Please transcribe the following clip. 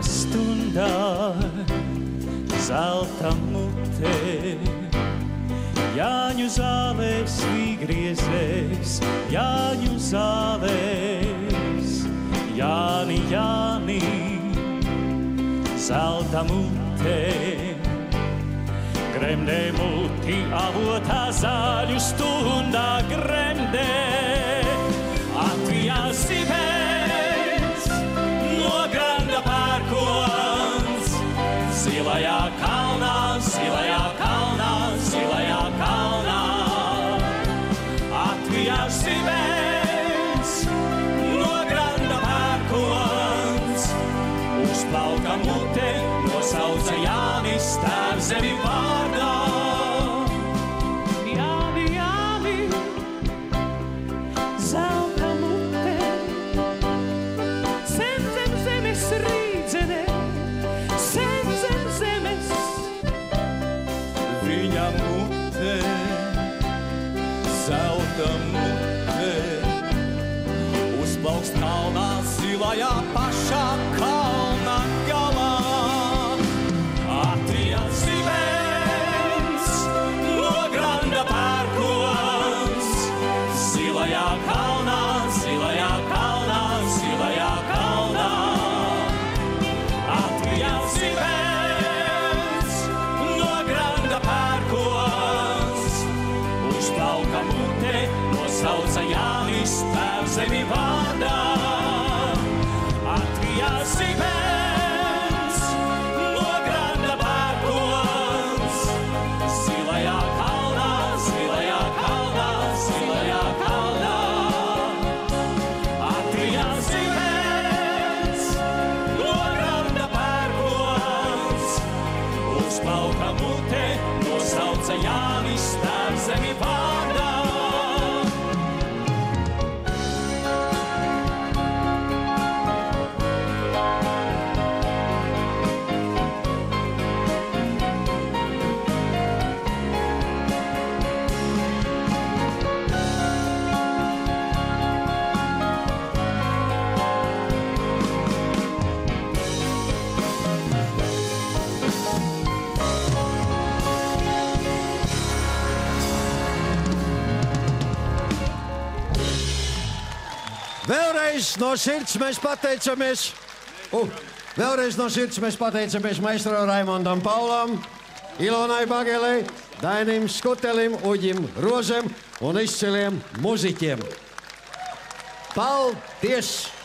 laika stundā zelta mutē. Jāņu zālēs vīgriezēs, Jāņu zālēs, Jāni, Jāni, zelta mutē. Gremdē muti avotā zāļu stundā gremdē, Atvijā kalnā, zilajā kalnā, zilajā kalnā. Atvijās sipēs no granda pērkons, uzplauka mute, nosauca Jānis tēv zemi vārdā. Zelta mute, uzplaukst kalnā zilajā pašā Vēlreiz no sirds mēs pateicamies. Uh, vēlreiz no sirds mēs pateicamies Maistro Raimondam Paulam, Ilonai Bagelei, Dainim Skutelim, Uģim Rozem un izciliem muziķiem. Paldies!